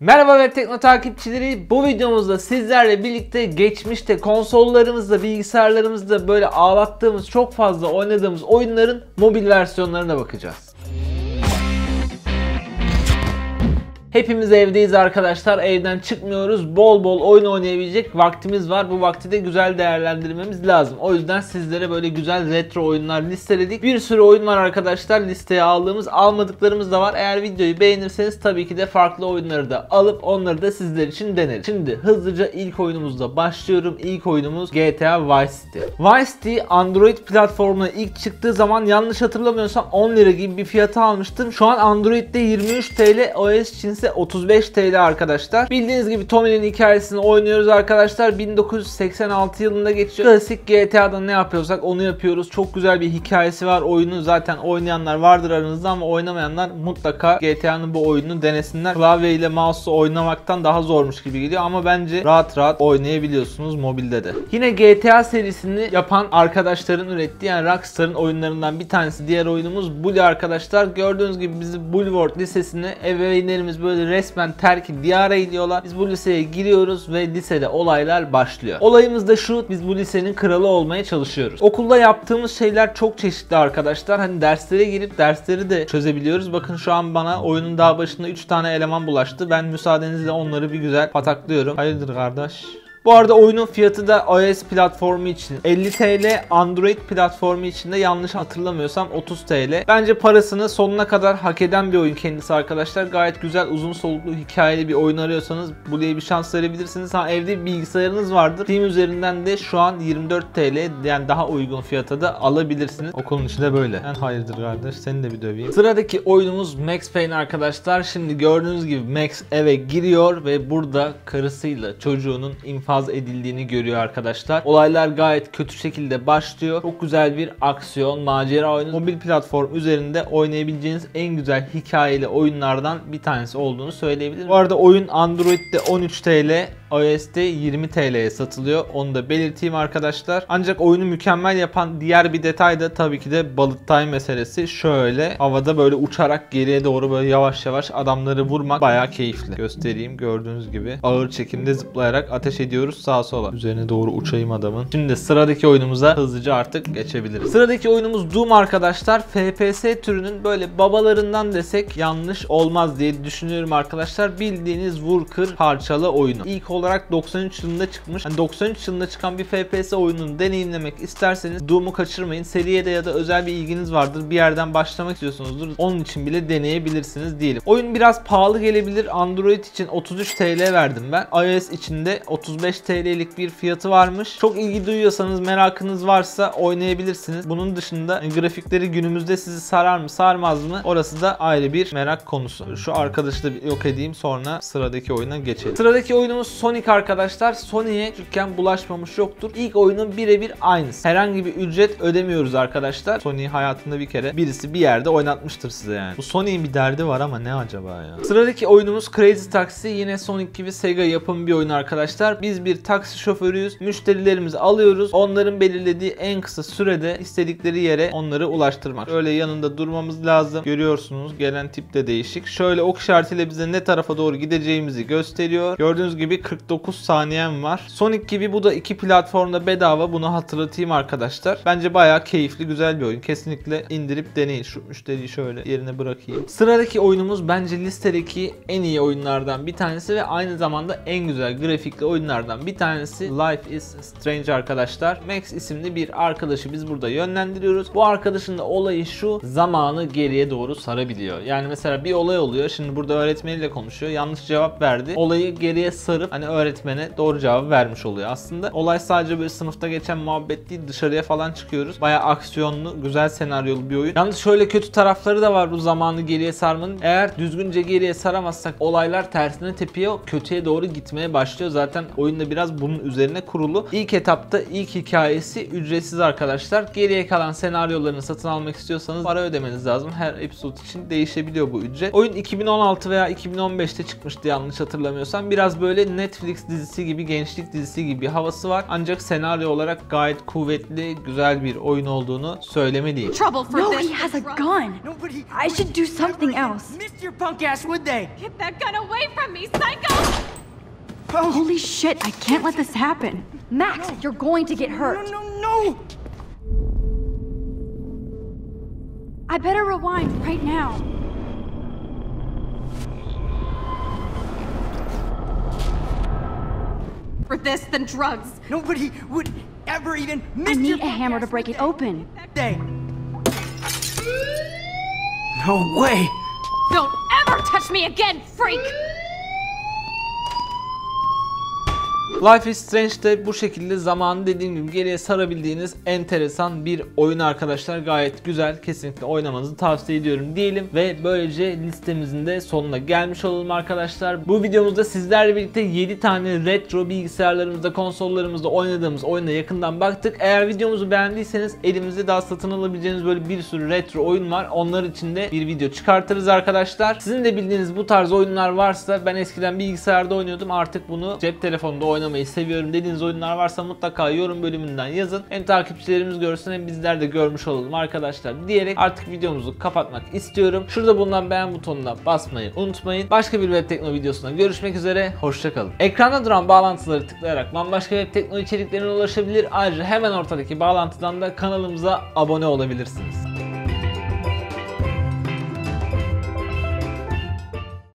Merhaba Web Tekno takipçileri. Bu videomuzda sizlerle birlikte geçmişte konsollarımızda, bilgisayarlarımızda böyle ağlattığımız, çok fazla oynadığımız oyunların mobil versiyonlarına bakacağız. Hepimiz evdeyiz arkadaşlar. Evden çıkmıyoruz. Bol bol oyun oynayabilecek vaktimiz var. Bu vakti de güzel değerlendirmemiz lazım. O yüzden sizlere böyle güzel retro oyunlar listeledik. Bir sürü oyun var arkadaşlar. Listeye aldığımız, almadıklarımız da var. Eğer videoyu beğenirseniz tabii ki de farklı oyunları da alıp onları da sizler için deneriz. Şimdi hızlıca ilk oyunumuzla başlıyorum. İlk oyunumuz GTA Vice City. Vice City Android platformuna ilk çıktığı zaman yanlış hatırlamıyorsam 10 lira gibi bir fiyata almıştım. Şu an Android'de 23 TL, iOS için ise 35 TL arkadaşlar. Bildiğiniz gibi Tommy'nin hikayesini oynuyoruz arkadaşlar. 1986 yılında geçiyor. Klasik GTA'da ne yapıyorsak onu yapıyoruz. Çok güzel bir hikayesi var. Oyunu zaten oynayanlar vardır aranızda ama oynamayanlar mutlaka GTA'nın bu oyununu denesinler. Klavye ile mouse oynamaktan daha zormuş gibi geliyor ama bence rahat rahat oynayabiliyorsunuz mobilde de. Yine GTA serisini yapan arkadaşların ürettiği yani Rockstar'ın oyunlarından bir tanesi diğer oyunumuz Bully arkadaşlar. Gördüğünüz gibi bizi Bulworth Lisesi'ne ebeveynlerimiz böyle resmen terk diyara ediyorlar. Biz bu liseye giriyoruz ve lisede olaylar başlıyor. Olayımız da şu biz bu lisenin kralı olmaya çalışıyoruz. Okulda yaptığımız şeyler çok çeşitli arkadaşlar. Hani derslere girip dersleri de çözebiliyoruz. Bakın şu an bana oyunun daha başında 3 tane eleman bulaştı. Ben müsaadenizle onları bir güzel pataklıyorum. Hayırdır kardeş? Bu arada oyunun fiyatı da iOS platformu için 50 TL, Android platformu için de yanlış hatırlamıyorsam 30 TL. Bence parasını sonuna kadar hak eden bir oyun kendisi arkadaşlar. Gayet güzel, uzun soluklu, hikayeli bir oyun arıyorsanız buraya bir şans verebilirsiniz. Ha evde bilgisayarınız vardır. Steam üzerinden de şu an 24 TL yani daha uygun fiyata da alabilirsiniz. Okulun içinde böyle. En hayırdır kardeş seni de bir döveyim. Sıradaki oyunumuz Max Payne arkadaşlar. Şimdi gördüğünüz gibi Max eve giriyor ve burada karısıyla çocuğunun infaz edildiğini görüyor arkadaşlar. Olaylar gayet kötü şekilde başlıyor. Çok güzel bir aksiyon, macera oyunu. Mobil platform üzerinde oynayabileceğiniz en güzel hikayeli oyunlardan bir tanesi olduğunu söyleyebilirim. Bu arada oyun Android'de 13 TL, iOS'te 20 TL'ye satılıyor. Onu da belirteyim arkadaşlar. Ancak oyunu mükemmel yapan diğer bir detay da tabii ki de bullet time meselesi. Şöyle havada böyle uçarak geriye doğru böyle yavaş yavaş adamları vurmak bayağı keyifli. Göstereyim gördüğünüz gibi. Ağır çekimde zıplayarak ateş ediyoruz sağa sola. Üzerine doğru uçayım adamın. Şimdi sıradaki oyunumuza hızlıca artık geçebiliriz. Sıradaki oyunumuz Doom arkadaşlar. FPS türünün böyle babalarından desek yanlış olmaz diye düşünüyorum arkadaşlar. Bildiğiniz vur kır parçalı oyunu. İlk olarak 93 yılında çıkmış. Yani 93 yılında çıkan bir FPS oyununu deneyimlemek isterseniz Doom'u kaçırmayın. Seriye de ya da özel bir ilginiz vardır. Bir yerden başlamak istiyorsunuzdur. Onun için bile deneyebilirsiniz diyelim. Oyun biraz pahalı gelebilir. Android için 33 TL verdim ben. iOS için de 35 TL'lik bir fiyatı varmış. Çok ilgi duyuyorsanız, merakınız varsa oynayabilirsiniz. Bunun dışında grafikleri günümüzde sizi sarar mı, sarmaz mı? Orası da ayrı bir merak konusu. Şu arkadaşı da yok edeyim sonra sıradaki oyuna geçelim. Sıradaki oyunumuz Sonic arkadaşlar. Sonic'e küçükken bulaşmamış yoktur. İlk oyunun birebir aynısı. Herhangi bir ücret ödemiyoruz arkadaşlar. Sony hayatında bir kere birisi bir yerde oynatmıştır size yani. Bu Sonic'in bir derdi var ama ne acaba ya? Sıradaki oyunumuz Crazy Taxi. Yine Sonic gibi Sega yapımı bir oyun arkadaşlar. Biz bir taksi şoförüyüz. Müşterilerimizi alıyoruz. Onların belirlediği en kısa sürede istedikleri yere onları ulaştırmak. Öyle yanında durmamız lazım. Görüyorsunuz gelen tip de değişik. Şöyle ok işaretiyle bize ne tarafa doğru gideceğimizi gösteriyor. Gördüğünüz gibi 49 saniyem var. Sonic gibi bu da iki platformda bedava. Bunu hatırlatayım arkadaşlar. Bence bayağı keyifli, güzel bir oyun. Kesinlikle indirip deneyin. Şu müşteriyi şöyle yerine bırakayım. Sıradaki oyunumuz bence listedeki en iyi oyunlardan bir tanesi ve aynı zamanda en güzel grafikli oyunlardan bir tanesi Life is Strange arkadaşlar. Max isimli bir arkadaşı biz burada yönlendiriyoruz. Bu arkadaşın da olayı şu zamanı geriye doğru sarabiliyor. Yani mesela bir olay oluyor. Şimdi burada öğretmeniyle konuşuyor. Yanlış cevap verdi. Olayı geriye sarıp hani öğretmene doğru cevabı vermiş oluyor aslında. Olay sadece böyle sınıfta geçen muhabbet değil dışarıya falan çıkıyoruz. Baya aksiyonlu, güzel senaryolu bir oyun. Yalnız şöyle kötü tarafları da var bu zamanı geriye sarmanın. Eğer düzgünce geriye saramazsak olaylar tersine tepiyor, kötüye doğru gitmeye başlıyor. Zaten oyunda biraz bunun üzerine kurulu. İlk etapta ilk hikayesi ücretsiz arkadaşlar. Geriye kalan senaryolarını satın almak istiyorsanız para ödemeniz lazım. Her episode için değişebiliyor bu ücret. Oyun 2016 veya 2015'te çıkmıştı yanlış hatırlamıyorsam. Biraz böyle net Netflix dizisi gibi, gençlik dizisi gibi havası var. Ancak senaryo olarak gayet kuvvetli, güzel bir oyun olduğunu söylemeliyim. Trouble for No, this. he has a gun. Nobody. I should do something else. Missed your punk ass, would they? Get that gun away from me, psycho! Oh, Holy shit, I can't let this happen. Max, you're going to get no, hurt. no, no! I better rewind right now. For this than drugs. Nobody would ever even miss I need a hammer to break it open. they? No way! Don't ever touch me again, freak! Life is Strange'de bu şekilde zamanı dediğim gibi geriye sarabildiğiniz enteresan bir oyun arkadaşlar. Gayet güzel. Kesinlikle oynamanızı tavsiye ediyorum diyelim. Ve böylece listemizin de sonuna gelmiş olalım arkadaşlar. Bu videomuzda sizlerle birlikte 7 tane retro bilgisayarlarımızda, konsollarımızda oynadığımız oyuna yakından baktık. Eğer videomuzu beğendiyseniz elimizde daha satın alabileceğiniz böyle bir sürü retro oyun var. Onlar için de bir video çıkartırız arkadaşlar. Sizin de bildiğiniz bu tarz oyunlar varsa ben eskiden bilgisayarda oynuyordum. Artık bunu cep telefonunda oynamayı seviyorum dediğiniz oyunlar varsa mutlaka yorum bölümünden yazın. Hem takipçilerimiz görsün hem bizler de görmüş olalım arkadaşlar diyerek artık videomuzu kapatmak istiyorum. Şurada bulunan beğen butonuna basmayı unutmayın. Başka bir web tekno videosunda görüşmek üzere. Hoşçakalın. Ekranda duran bağlantıları tıklayarak bambaşka web tekno içeriklerine ulaşabilir. Ayrıca hemen ortadaki bağlantıdan da kanalımıza abone olabilirsiniz.